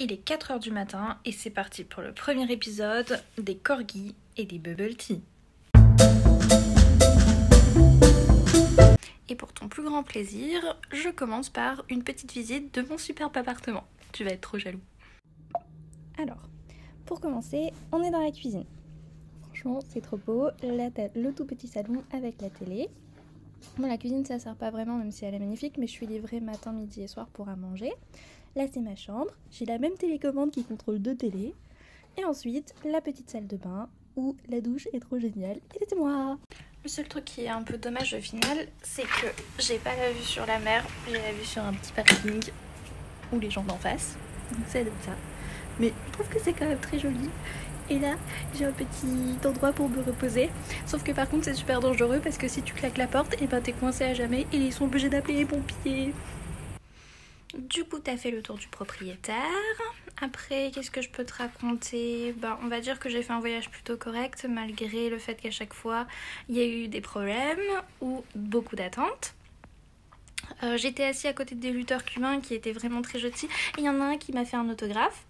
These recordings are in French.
Il est 4h du matin et c'est parti pour le premier épisode des corgis et des bubble tea. Et pour ton plus grand plaisir, je commence par une petite visite de mon superbe appartement. Tu vas être trop jaloux. Alors, pour commencer, on est dans la cuisine. Franchement, c'est trop beau. Le tout petit salon avec la télé. Bon, la cuisine, ça sert pas vraiment, même si elle est magnifique, mais je suis livrée matin, midi et soir pour à manger. Là, c'est ma chambre. J'ai la même télécommande qui contrôle deux télés. Et ensuite, la petite salle de bain où la douche est trop géniale. Et c'est moi Le seul truc qui est un peu dommage au final, c'est que j'ai pas la vue sur la mer, j'ai la vue sur un petit parking où les gens d'en face. Donc c'est ça. Mais je trouve que c'est quand même très joli. Et là, j'ai un petit endroit pour me reposer. Sauf que par contre, c'est super dangereux parce que si tu claques la porte, et eh ben t'es coincé à jamais et ils sont obligés d'appeler les pompiers. Du coup, t'as fait le tour du propriétaire. Après, qu'est-ce que je peux te raconter? Ben, On va dire que j'ai fait un voyage plutôt correct, malgré le fait qu'à chaque fois, il y a eu des problèmes ou beaucoup d'attentes. Euh, j'étais assis à côté des lutteurs cubains qui étaient vraiment très gentils. Et il y en a un qui m'a fait un autographe.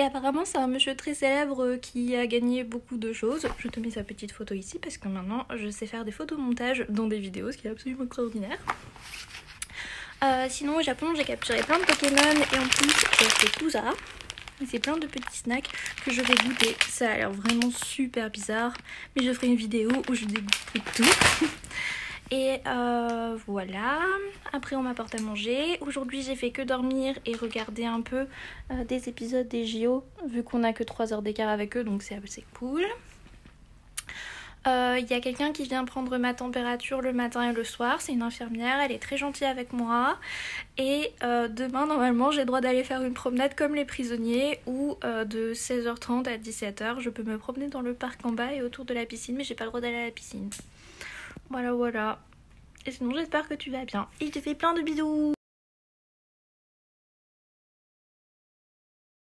Et apparemment, c'est un monsieur très célèbre qui a gagné beaucoup de choses. Je te mets sa petite photo ici parce que maintenant, je sais faire des photomontages dans des vidéos, ce qui est absolument extraordinaire. Euh, sinon, au Japon, j'ai capturé plein de Pokémon et en plus, j'ai tout ça. C'est plein de petits snacks que je vais goûter. Ça a l'air vraiment super bizarre, mais je ferai une vidéo où je dégoûte tout. Et euh, voilà. Après, on m'apporte à manger. Aujourd'hui, j'ai fait que dormir et regarder un peu euh, des épisodes des JO, vu qu'on a que 3 heures d'écart avec eux, donc c'est assez cool. Il euh, y a quelqu'un qui vient prendre ma température le matin et le soir. C'est une infirmière, elle est très gentille avec moi. Et demain, normalement, j'ai le droit d'aller faire une promenade comme les prisonniers euh, de 16h30 à 17h, je peux me promener dans le parc en bas et autour de la piscine, mais j'ai pas le droit d'aller à la piscine. Voilà, voilà. Et sinon, j'espère que tu vas bien. Et je te fais plein de bisous